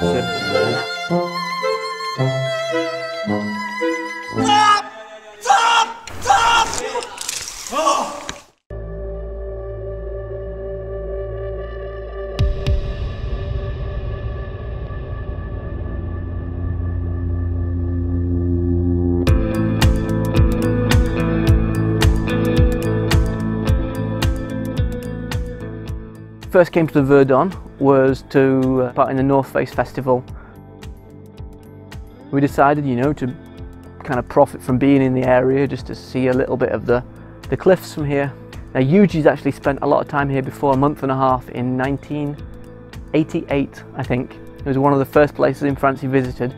said first came to the Verdon was to uh, part in the North Face Festival. We decided, you know, to kind of profit from being in the area just to see a little bit of the, the cliffs from here. Now Yuji's actually spent a lot of time here before, a month and a half in 1988, I think. It was one of the first places in France he visited.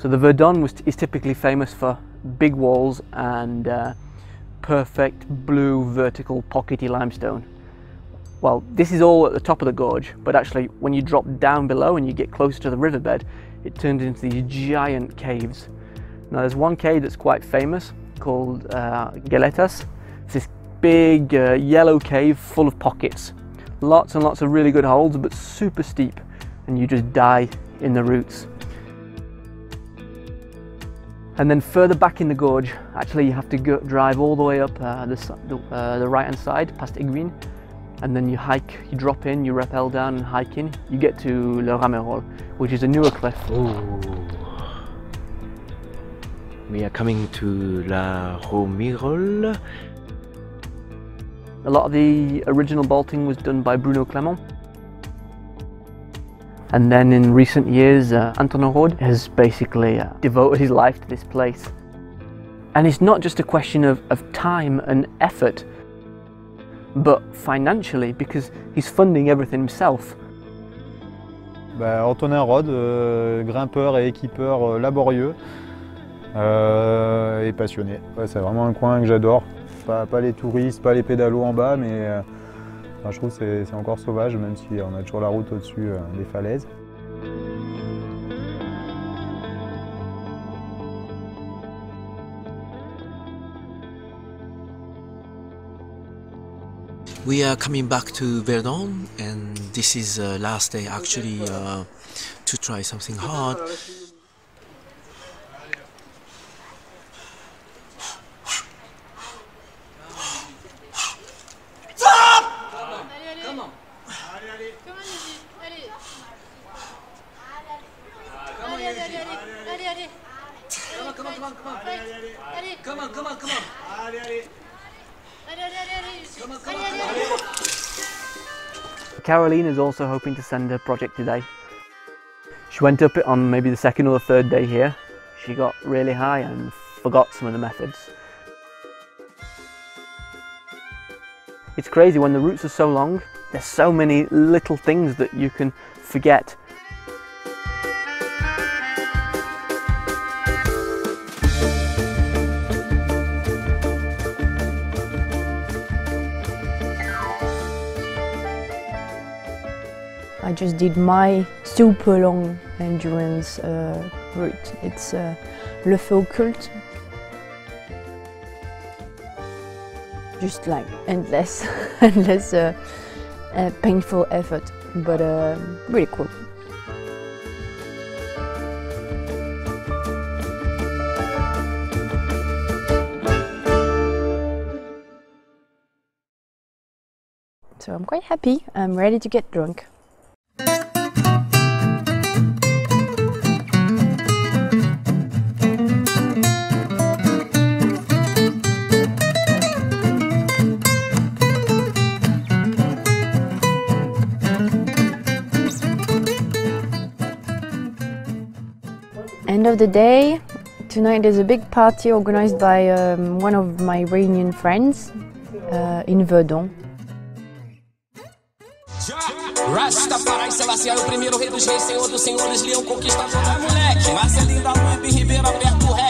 So the Verdon was, is typically famous for big walls and uh, perfect blue vertical pockety limestone. Well, this is all at the top of the gorge, but actually when you drop down below and you get closer to the riverbed, it turns into these giant caves. Now there's one cave that's quite famous called uh, Galetas. It's this big uh, yellow cave full of pockets. Lots and lots of really good holes, but super steep, and you just die in the roots. And then further back in the gorge, actually you have to go, drive all the way up uh, the, the, uh, the right hand side past Aiguines and then you hike, you drop in, you rappel down and hike in, you get to Le Ramirole, which is a newer cliff. Ooh. We are coming to La Ramirole. A lot of the original bolting was done by Bruno Clement. And then in recent years, uh, Anton Rhodes has basically uh, devoted his life to this place. And it's not just a question of, of time and effort, but financially because he's funding everything himself. Bah, Antonin Rhodes, euh, grimpeur et équipeur euh, laborieux euh, et passionné. Ouais, c'est vraiment un coin que j'adore. Pas, pas, les touristes, pas les pédalos en bas, mais euh, je trouve que c'est encore sauvage, même si on a toujours la route au-dessus euh, des falaises. We are coming back to Verdun and this is uh, last day actually uh, to try something hard. Come on, come on, come on. Caroline is also hoping to send her project today. She went up it on maybe the second or the third day here. She got really high and forgot some of the methods. It's crazy when the routes are so long, there's so many little things that you can forget I just did my super long endurance uh, route. It's uh, Le Feu Occulte. Just like endless, endless uh, uh, painful effort, but uh, really cool. So I'm quite happy. I'm ready to get drunk. End of the day, tonight there's a big party organized by um, one of my Iranian friends uh, in Verdon. Rastafari, o primeiro rei dos reis, senhor dos senhores, leão moleque. Da Ribeiro Aberto.